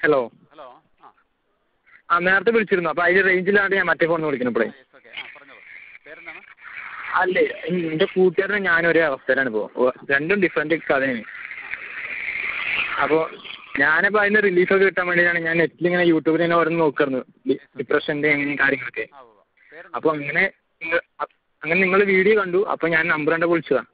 Hello hello ആ. ആ നേരത്തെ വിളിച്ചിരുന്നു. അപ്പോൾ അതിൽ റേഞ്ചിലാണ് ഞാൻ മറ്റേ ഫോണിൽ വിളിക്കുന്നത് ഇപ്പോഴേ പേരെന്താണ്? അല്ലേ എന്റെ കൂട്ടുകാരനും ഞാനും ഒരേ അവസ്ഥയിലാണ് ഇപ്പോൾ രണ്ടും ഡിഫറെന്റ് കഥയാണ് അപ്പോൾ ഞാനിപ്പോൾ റിലീഫ് റിലീഫൊക്കെ കിട്ടാൻ വേണ്ടിയിട്ടാണ് ഞാൻ നെറ്റിൽ ഇങ്ങനെ യൂട്യൂബിൽ ഇങ്ങനെ ഓരോന്ന് നോക്കായിരുന്നു ഡിപ്രഷന്റെ അങ്ങനെ കാര്യങ്ങളൊക്കെ. അപ്പോൾ അങ്ങനെ നിങ്ങൾ അങ്ങനെ നിങ്ങൾ വീഡിയോ കണ്ടു. അപ്പോൾ ഞാൻ നമ്പർ കണ്ട് വിളിച്ചതാണ്